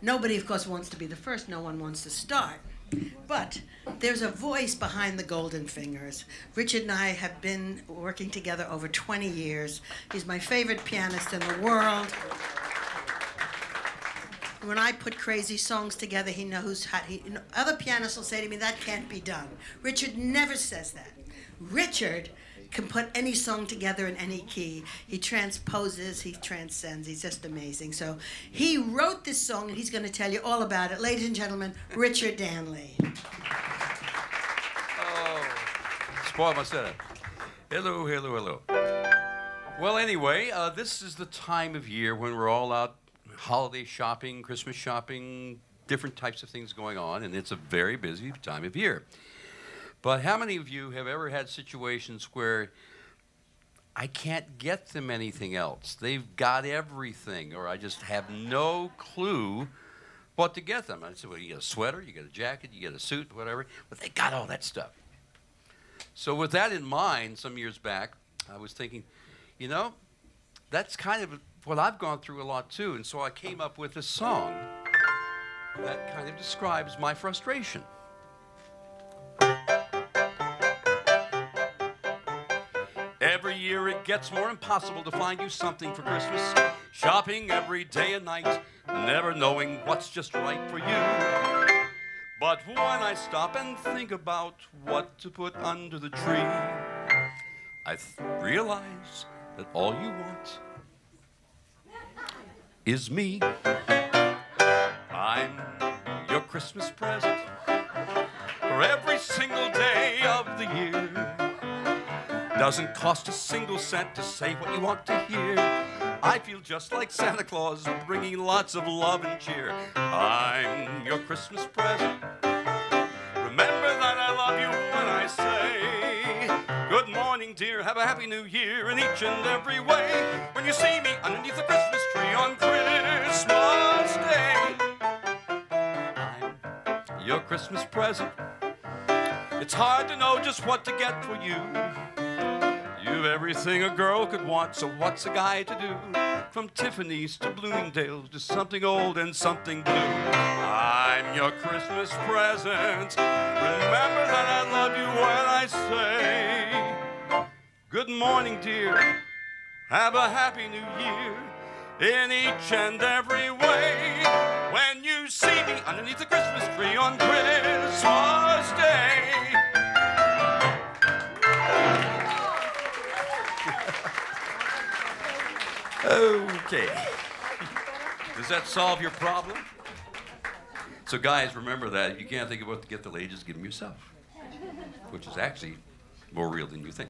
Nobody, of course, wants to be the first. No one wants to start. But there's a voice behind the Golden Fingers. Richard and I have been working together over 20 years. He's my favorite pianist in the world. When I put crazy songs together, he knows how. He, other pianists will say to me, "That can't be done." Richard never says that. Richard can put any song together in any key. He transposes, he transcends. He's just amazing. So he wrote this song, and he's going to tell you all about it. Ladies and gentlemen, Richard Danley. Oh, spoiled my setup. Hello, hello, hello. Well, anyway, uh, this is the time of year when we're all out holiday shopping, Christmas shopping, different types of things going on, and it's a very busy time of year. But how many of you have ever had situations where I can't get them anything else? They've got everything, or I just have no clue what to get them. I said, well, you get a sweater, you get a jacket, you get a suit, whatever, but they got all that stuff. So, with that in mind, some years back, I was thinking, you know, that's kind of what I've gone through a lot too. And so I came up with a song that kind of describes my frustration. Every year it gets more impossible to find you something for Christmas. Shopping every day and night, never knowing what's just right for you. But when I stop and think about what to put under the tree, I realize that all you want is me. I'm your Christmas present for every single day of the year. Doesn't cost a single cent to say what you want to hear. I feel just like Santa Claus, bringing lots of love and cheer. I'm your Christmas present. Remember that I love you when I say, Good morning, dear, have a happy new year in each and every way. When you see me underneath the Christmas tree on Christmas Day, I'm your Christmas present. It's hard to know just what to get for you. You've everything a girl could want, so what's a guy to do? From Tiffany's to Bloomingdale's to something old and something blue. I'm your Christmas present. Remember that I love you when I say, Good morning, dear. Have a happy new year in each and every way. When you see me underneath the Okay. Does that solve your problem? So, guys, remember that if you can't think of what to get the lady, just give them yourself, which is actually more real than you think.